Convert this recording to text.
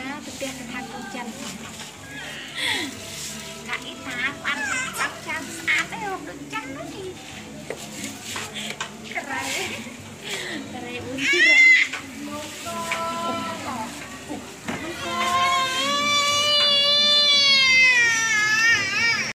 ណាប្រទេសកថាគូចិនកាអ៊ីតាបានបាក់ចាំស្អាតទេរោមដូចចាស់នោះ